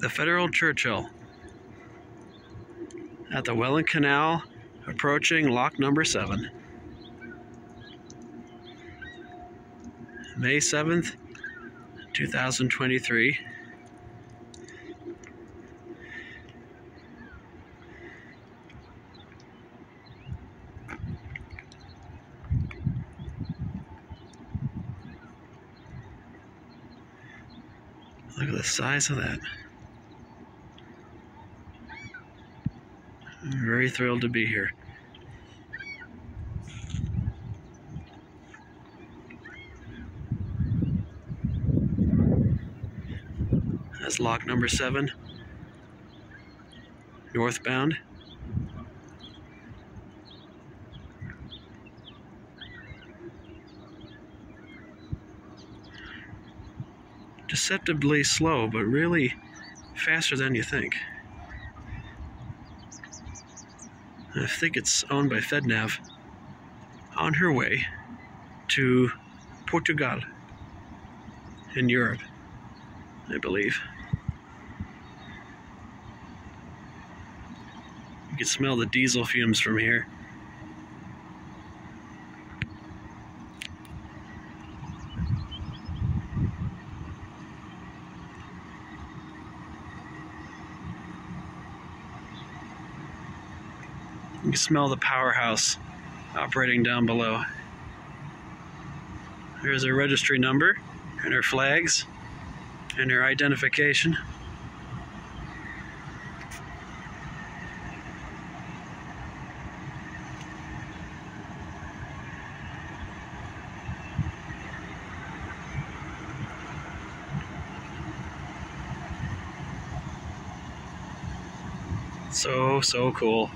the Federal Churchill at the Welland Canal, approaching lock number seven. May 7th, 2023. Look at the size of that. I'm very thrilled to be here. That's lock number seven, northbound. Deceptively slow, but really faster than you think. I think it's owned by FedNav on her way to Portugal in Europe, I believe. You can smell the diesel fumes from here. You can smell the powerhouse operating down below. There's her registry number and her flags and her identification. So, so cool.